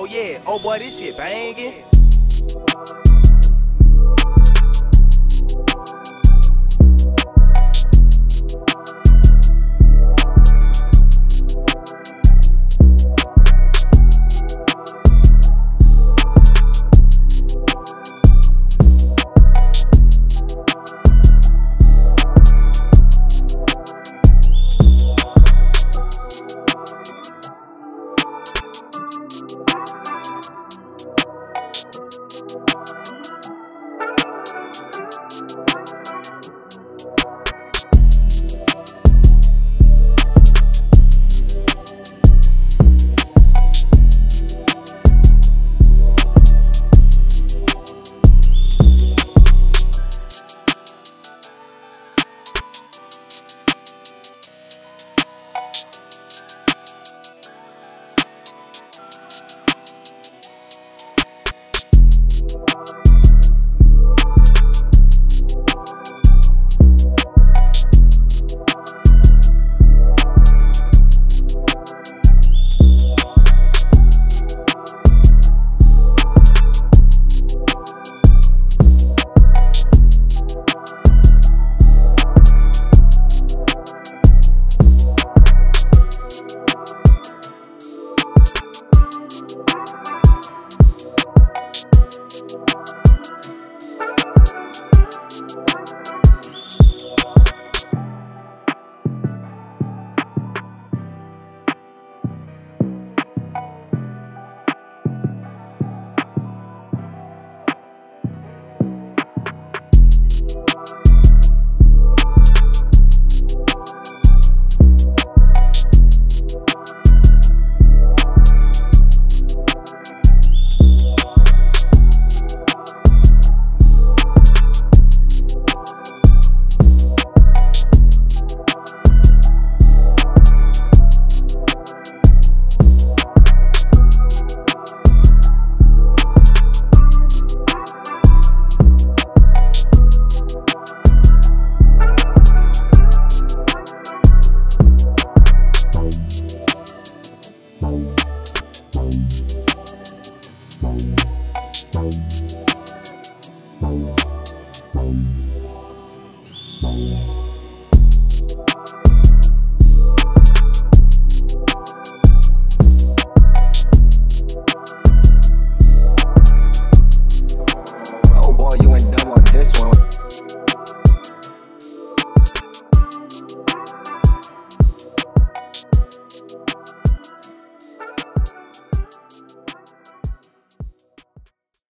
Oh yeah, oh boy, this shit banging. Bye.